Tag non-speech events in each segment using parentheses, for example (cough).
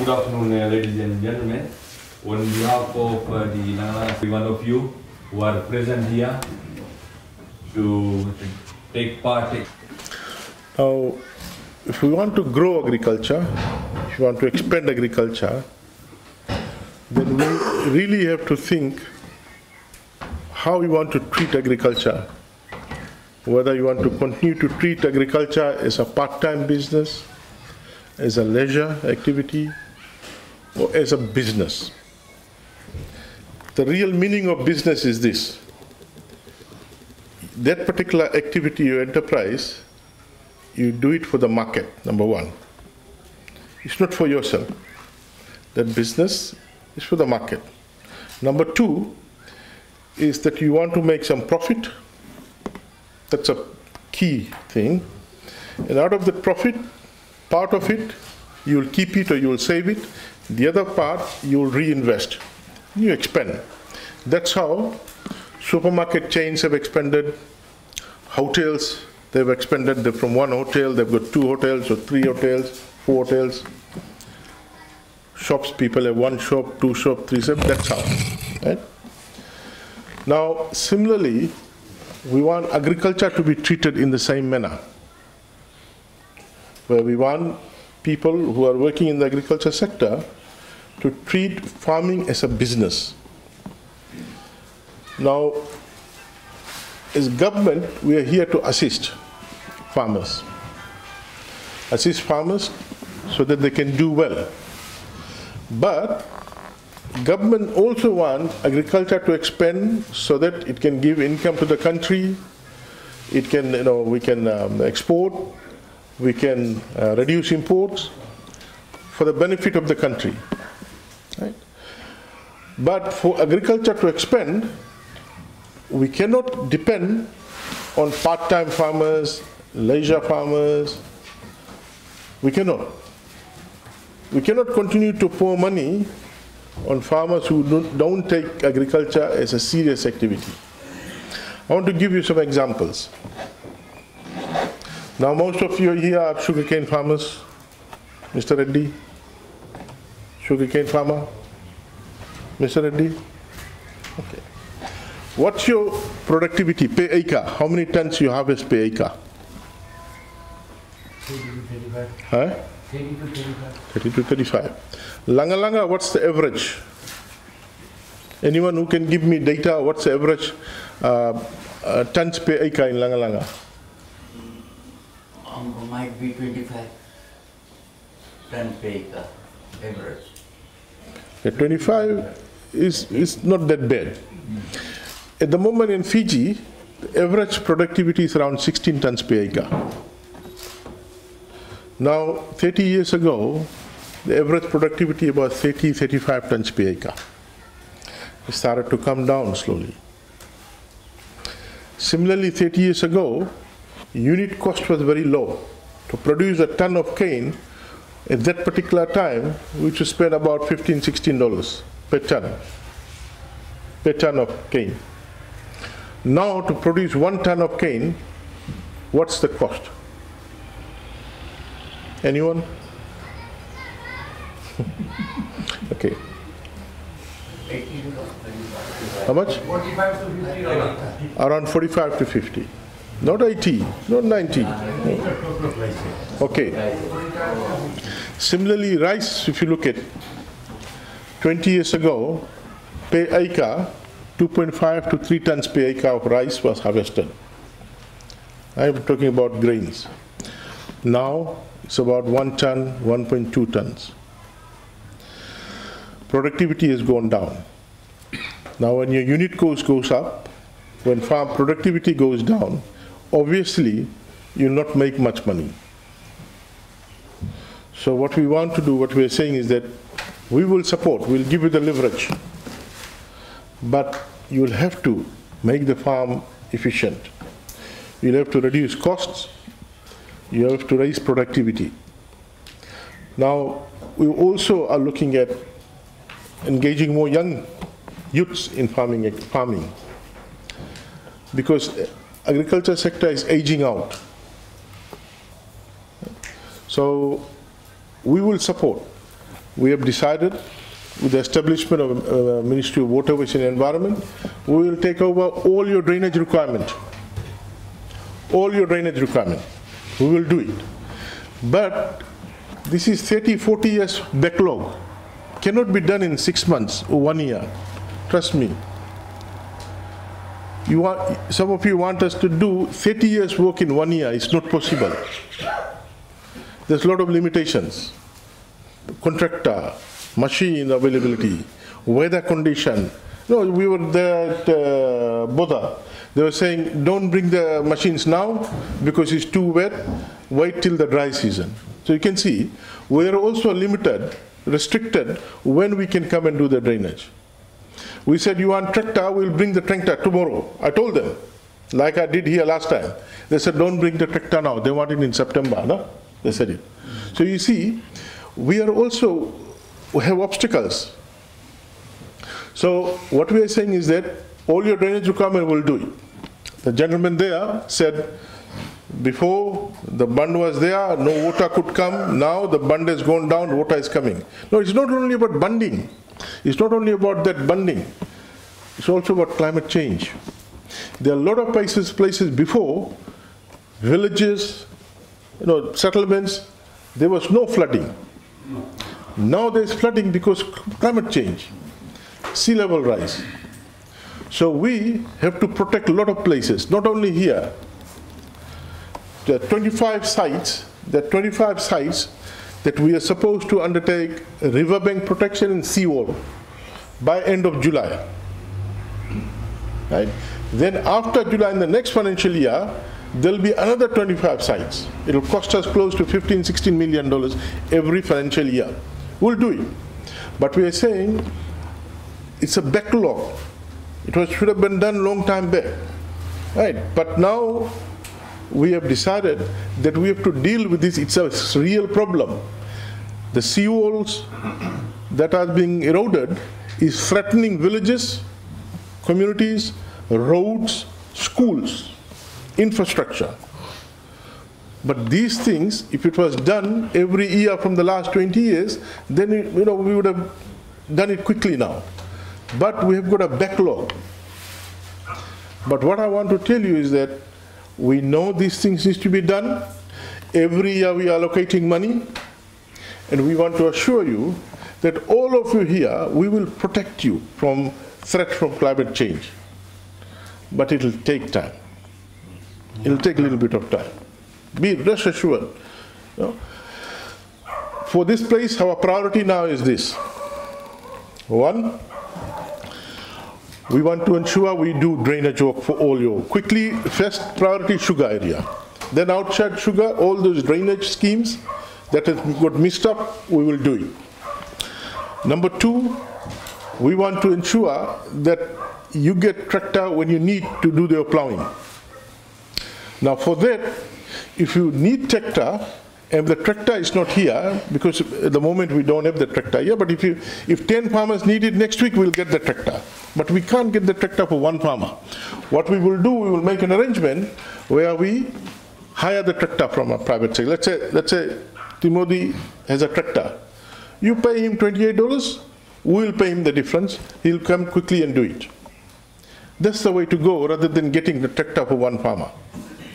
good afternoon, ladies and gentlemen. On behalf of uh, the Nangala, one of you who are present here to take part. Now, if we want to grow agriculture, if we want to expand agriculture, then we really have to think how we want to treat agriculture. Whether you want to continue to treat agriculture as a part-time business, as a leisure activity, as a business. The real meaning of business is this. That particular activity or enterprise, you do it for the market, number one. It's not for yourself. That business is for the market. Number two is that you want to make some profit. That's a key thing. And out of the profit, part of it, you'll keep it or you'll save it. The other part, you'll reinvest. You expand. That's how supermarket chains have expanded, hotels, they've expanded They're from one hotel, they've got two hotels or three hotels, four hotels. Shops, people have one shop, two shop, three shop, that's how. Right? Now, similarly, we want agriculture to be treated in the same manner. Where we want people who are working in the agriculture sector to treat farming as a business. Now, as government, we are here to assist farmers. Assist farmers so that they can do well. But government also want agriculture to expand so that it can give income to the country. It can, you know, we can um, export, we can uh, reduce imports for the benefit of the country. But for agriculture to expand, we cannot depend on part-time farmers, leisure farmers. We cannot. We cannot continue to pour money on farmers who don't, don't take agriculture as a serious activity. I want to give you some examples. Now most of you here are sugarcane farmers. Mr. Reddy, sugarcane farmer. Mr. Reddy? Okay. What's your productivity per acre? How many tons you harvest per acre? 30 to 35. Huh? 30 to 35. 30 to 35. Lagalaga, what's the average? Anyone who can give me data, what's the average uh, uh, tons per acre in Lagalaga? Um, might be 25 ton per acre average. Okay, 25 is, is not that bad. At the moment in Fiji, the average productivity is around 16 tons per acre. Now, 30 years ago, the average productivity about 30, 35 tons per acre. It started to come down slowly. Similarly, 30 years ago, unit cost was very low. To produce a ton of cane at that particular time, we to spend about 15, 16 dollars per ton, per ton of cane. Now, to produce one ton of cane, what's the cost? Anyone? (laughs) okay. 80 to 35. How much? 45 to 50 dollars. Around 45 to 50. Not 80, not 90. Okay. Similarly, rice, if you look at 20 years ago, per acre, 2.5 to 3 tons per acre of rice was harvested. I'm talking about grains. Now it's about 1 ton, 1.2 tons. Productivity has gone down. Now when your unit cost goes up, when farm productivity goes down, obviously you'll not make much money. So what we want to do, what we are saying is that we will support, we'll give you the leverage, but you'll have to make the farm efficient. You'll have to reduce costs, you have to raise productivity. Now, we also are looking at engaging more young youths in farming, farming because agriculture sector is aging out. So we will support we have decided with the establishment of uh, Ministry of Waterways and Environment, we will take over all your drainage requirement. All your drainage requirement. We will do it. But this is 30, 40 years backlog. Cannot be done in six months or one year. Trust me. You want, some of you want us to do 30 years work in one year. It's not possible. There's a lot of limitations. Contractor, machine availability, weather condition. No, we were there at uh, Boda. They were saying, don't bring the machines now because it's too wet. Wait till the dry season. So you can see, we are also limited, restricted when we can come and do the drainage. We said, you want tractor, we'll bring the tractor tomorrow. I told them, like I did here last time. They said, don't bring the tractor now. They want it in September, no? They said it. So you see, we are also, have obstacles. So what we are saying is that all your drainage requirement will do it. The gentleman there said, before the bund was there, no water could come. Now the bund has gone down, water is coming. No, it's not only about bunding. It's not only about that bunding. It's also about climate change. There are a lot of places, places before, villages, you know, settlements, there was no flooding. Now there's flooding because climate change, sea level rise. So we have to protect a lot of places, not only here. There are 25 sites, there are 25 sites that we are supposed to undertake riverbank protection and seawall by end of July. Right? Then after July in the next financial year, there'll be another 25 sites. It'll cost us close to 15, 16 million dollars every financial year. We'll do it. But we are saying it's a backlog. It was, should have been done long time back. Right? But now we have decided that we have to deal with this. It's a real problem. The seawalls that are being eroded is threatening villages, communities, roads, schools, infrastructure. But these things, if it was done every year from the last 20 years, then you know we would have done it quickly now. But we have got a backlog. But what I want to tell you is that we know these things need to be done. Every year we are allocating money. And we want to assure you that all of you here, we will protect you from threat from climate change. But it will take time. It will take a little bit of time. Be rest assured. You know, for this place, our priority now is this. One, we want to ensure we do drainage work for all your. Quickly, first priority sugar area. Then outside sugar, all those drainage schemes that have got missed up, we will do it. Number two, we want to ensure that you get tractor when you need to do your plowing. Now for that, if you need tractor, and the tractor is not here, because at the moment we don't have the tractor here, but if, you, if 10 farmers need it next week, we'll get the tractor. But we can't get the tractor for one farmer. What we will do, we will make an arrangement where we hire the tractor from a private sector. Let's say, let's say Timothy has a tractor. You pay him $28, we will pay him the difference. He'll come quickly and do it. That's the way to go rather than getting the tractor for one farmer.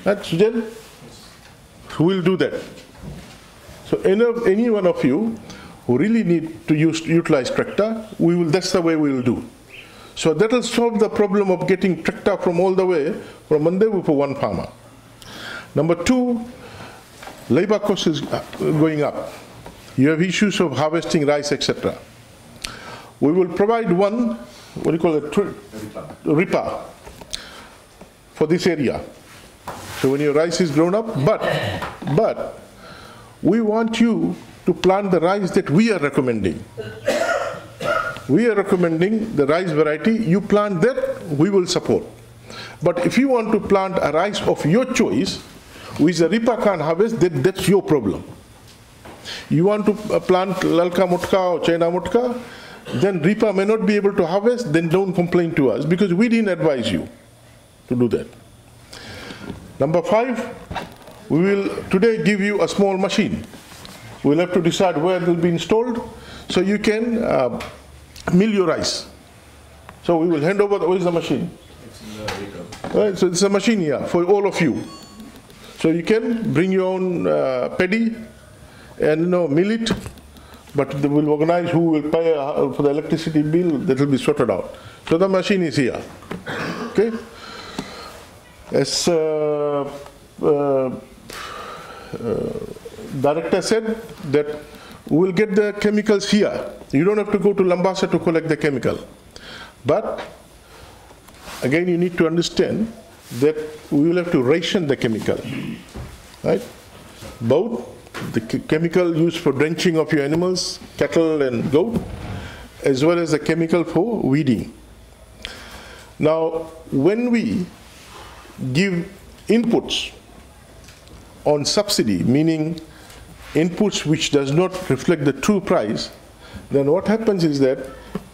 Right, Sujan? Who will do that? So any, any one of you who really need to use, utilize tractor, we will, that's the way we will do. So that will solve the problem of getting tractor from all the way from Mandevu for one farmer. Number two, labor cost is uh, going up. You have issues of harvesting rice, etc. We will provide one, what do you call it, reaper for this area. So when your rice is grown up, but, but we want you to plant the rice that we are recommending. We are recommending the rice variety, you plant that, we will support. But if you want to plant a rice of your choice, which the reaper can't harvest, that, that's your problem. You want to uh, plant Lalka Mutka or China Mutka, then reaper may not be able to harvest, then don't complain to us because we didn't advise you to do that. Number five, we will today give you a small machine. We'll have to decide where it will be installed. So you can uh, mill your rice. So we will hand over, the, where is the machine? Right, so it's a machine here for all of you. So you can bring your own uh, paddy and you know mill it, but they will organize who will pay uh, for the electricity bill. That will be sorted out. So the machine is here. Okay. As uh, uh, Uh, uh, director said that we will get the chemicals here. You don't have to go to Labasa to collect the chemical. But again, you need to understand that we will have to ration the chemical, right? Both the chemical used for drenching of your animals, cattle and goat, as well as the chemical for weeding. Now, when we give inputs on subsidy, meaning inputs which does not reflect the true price, then what happens is that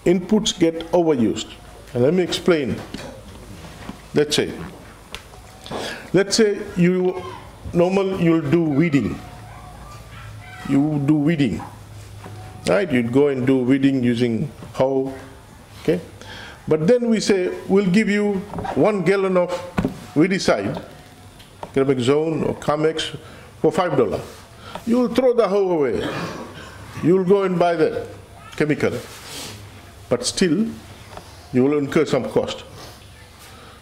inputs get overused. And let me explain. Let's say, let's say you normal you'll do weeding. You do weeding, right? You'd go and do weeding using hoe, okay? But then we say we'll give you one gallon of weedicide, zone or Karmex for five dollars. You'll throw the hoe away. You'll go and buy the chemical. But still, you will incur some cost.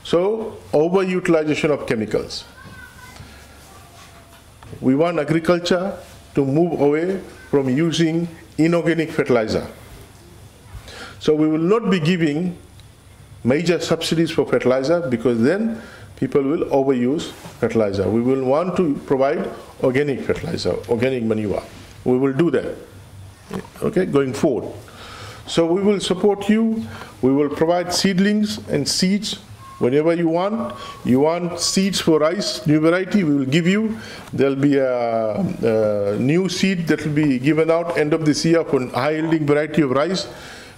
So, overutilization of chemicals. We want agriculture to move away from using inorganic fertilizer. So we will not be giving major subsidies for fertilizer because then people will overuse fertilizer. We will want to provide organic fertilizer, organic manure. We will do that, okay, going forward. So we will support you. We will provide seedlings and seeds whenever you want. You want seeds for rice, new variety, we will give you. There'll be a, a new seed that will be given out end of this year for high yielding variety of rice,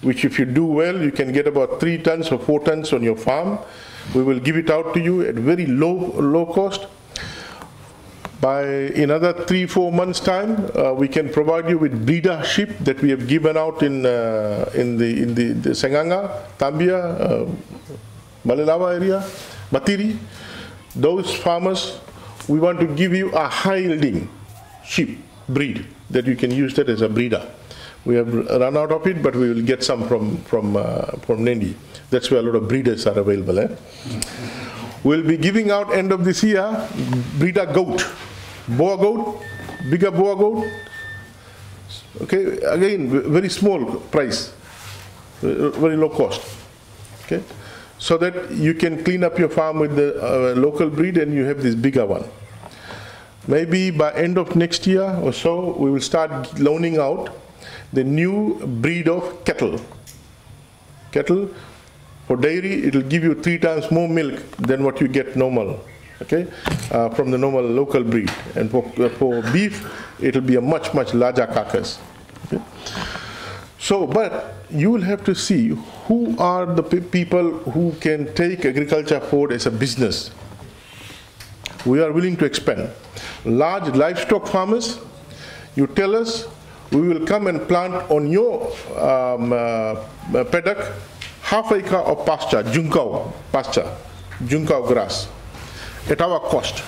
which if you do well, you can get about three tons or four tons on your farm. We will give it out to you at very low, low cost. By another three, four months' time, uh, we can provide you with breeder sheep that we have given out in uh, in the in the, the Seaqaqa, Tabia, uh, area, Matiri. Those farmers, we want to give you a high-yielding sheep breed that you can use that as a breeder. We have run out of it, but we will get some from from uh, from Nadi. That's where a lot of breeders are available. Eh? We'll be giving out end of this year breeder goat, Boer goat, bigger Boer goat. Okay, again, very small price, very low cost. Okay, so that you can clean up your farm with the uh, local breed and you have this bigger one. Maybe by end of next year or so, we will start loaning out the new breed of cattle. Cattle for dairy, it will give you three times more milk than what you get normal, okay, uh, from the normal local breed. And for, uh, for beef, it will be a much, much larger carcass. Okay? So, but you will have to see who are the pe people who can take agriculture forward as a business. We are willing to expand. Large livestock farmers, you tell us, we will come and plant on your um, uh, paddock half acre of pasture, Juncao pasture, Juncao grass, at our cost.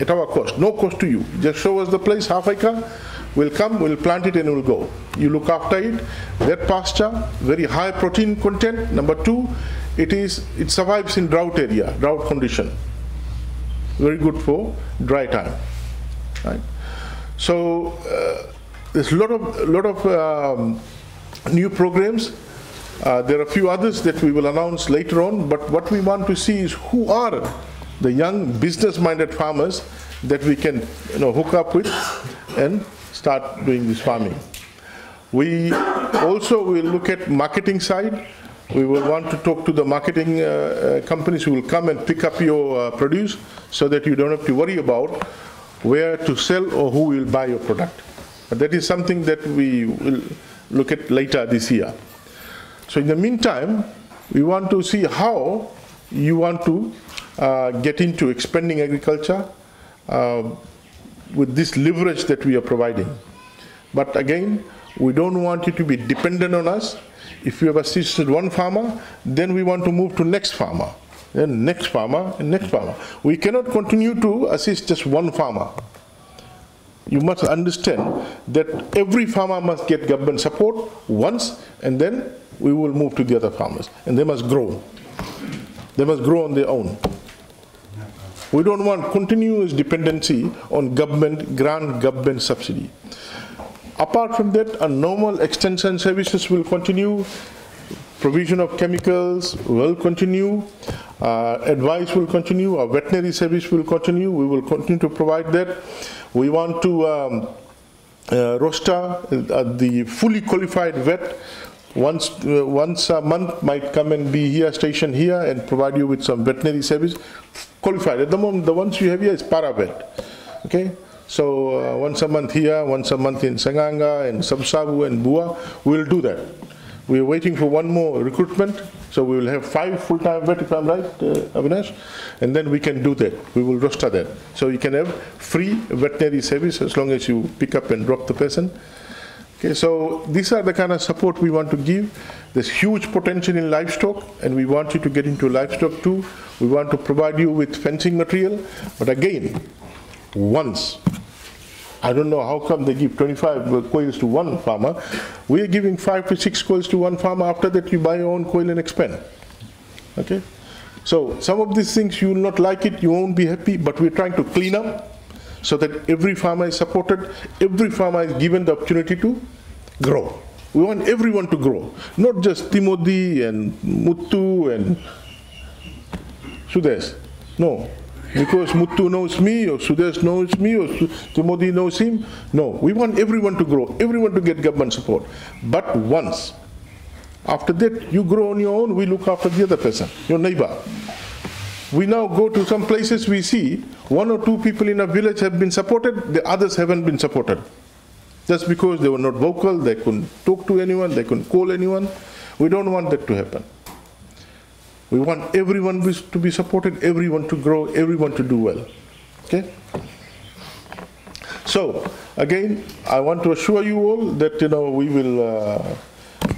At our cost, no cost to you. Just show us the place, half acre, we'll come, we'll plant it and we'll go. You look after it. That pasture, very high protein content. Number two, it is it survives in drought area, drought condition. Very good for dry time. Right? So uh, there's a lot of lot of um, new programs uh, there are a few others that we will announce later on, but what we want to see is who are the young business-minded farmers that we can you know, hook up with and start doing this farming. We also will look at marketing side. We will want to talk to the marketing uh, uh, companies who will come and pick up your uh, produce so that you don't have to worry about where to sell or who will buy your product. But that is something that we will look at later this year. So in the meantime, we want to see how you want to uh, get into expanding agriculture uh, with this leverage that we are providing. But again, We don't want you to be dependent on us. If you have assisted one farmer, then we want to move to next farmer, then next farmer, and next farmer. We cannot continue to assist just one farmer. You must understand that every farmer must get government support once, and then we will move to the other farmers, and they must grow. They must grow on their own. We don't want continuous dependency on government, grant government subsidy. Apart from that, a normal extension services will continue, provision of chemicals will continue, uh, advice will continue, our veterinary service will continue, we will continue to provide that. We want to um, uh, roster uh, the fully qualified vet once, uh, once a month might come and be here, stationed here and provide you with some veterinary service. Qualified. At the moment, the ones you have here is paravet. Okay? So uh, once a month here, once a month in Seaqaqa and Sabsabu and Bua, we'll do that. We are waiting for one more recruitment, so we will have five full-time vet, if I'm right, uh, Avinash, and then we can do that. We will roster that. So you can have free veterinary service as long as you pick up and drop the person. Okay, so these are the kind of support we want to give. There's huge potential in livestock, and we want you to get into livestock too. We want to provide you with fencing material, but again, once. I don't know how come they give 25 coils to one farmer. We are giving five to six coils to one farmer. After that, you buy your own coil and expand. Okay? So some of these things you will not like it, you won't be happy, but we're trying to clean up so that every farmer is supported, every farmer is given the opportunity to grow. We want everyone to grow, not just Timothy and Muttu and Sudesh. No, because Muttu knows me or Sudesh knows me or Timothy knows him. No, we want everyone to grow, everyone to get government support. But once, after that, you grow on your own, we look after the other person, your neighbor. We now go to some places we see one or two people in a village have been supported, the others haven't been supported. Just because they were not vocal, they couldn't talk to anyone, they couldn't call anyone. We don't want that to happen. We want everyone to be supported, everyone to grow, everyone to do well. Okay? So, again, I want to assure you all that, you know, we will uh,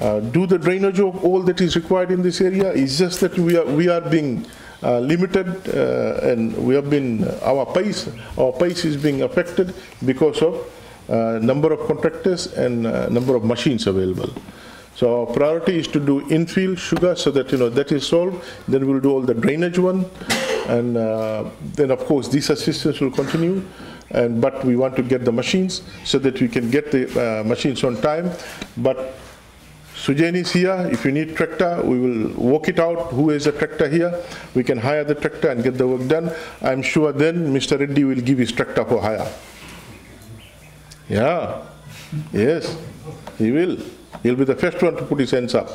uh, do the drainage of all that is required in this area. It's just that we are, we are being uh, limited uh, and we have been, our pace, our pace is being affected because of uh, number of contractors and uh, number of machines available. So our priority is to do infill sugar so that, you know, that is solved. Then we'll do all the drainage one. And uh, then, of course, these assistance will continue. And, but we want to get the machines so that we can get the uh, machines on time. But Sujain is here. If you need tractor, we will work it out. Who is a tractor here? We can hire the tractor and get the work done. I'm sure then Mr. Reddy will give his tractor for hire. Yeah, yes, he will. He'll be the first one to put his hands up.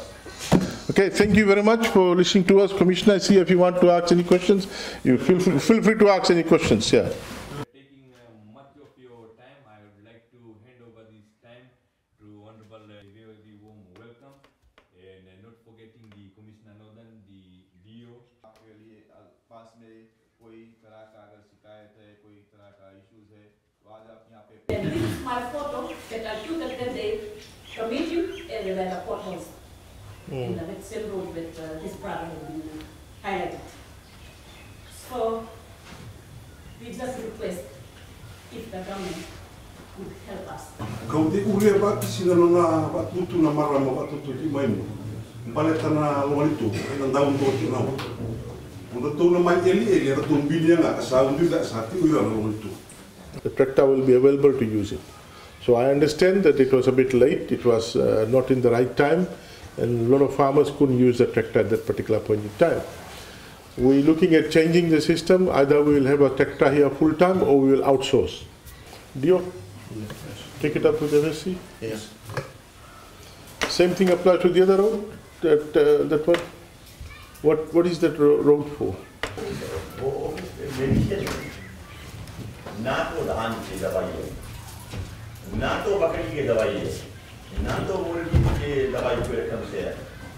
Okay, thank you very much for listening to us. Commissioner, I see if you want to ask any questions, you feel, feel free to ask any questions, yeah. Committee and the weather courthouse. In the same road with uh, this problem has been highlighted. So, we just request if the government could help us. Kau te ure ba sina no na ba tutu na mara mo ba tutu ti mai mo. Pale tana lo tu, na daun to ti na mo. Mo to na mai eli eli ra tum bi nga ka sa undu da sa ti ure lo wali tu. The tractor will be available to use it. So I understand that it was a bit late, it was uh, not in the right time, and a lot of farmers couldn't use the tractor at that particular point in time. We're looking at changing the system, either we will have a tractor here full time or we will outsource. Dio, take it up with the RSC? Yes. Same thing applies to the other road, that, uh, that one? What, what is that road for? Not ना तो बकरी की दवाई है ना तो मुर्गी के दवाई को कम से है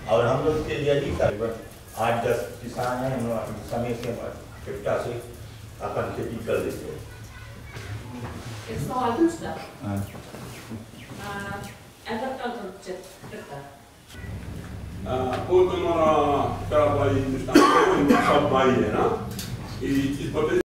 और हम लोग के लिए यही तकरीबन आठ दस किसान हैं हम समय से चिपटा से अपन खेती कर देते हैं It's तो good stuff. हाँ। uh. Uh, agriculture sector. वो तुम्हारा क्या भाई हिंदुस्तान सब भाई है ना इस पर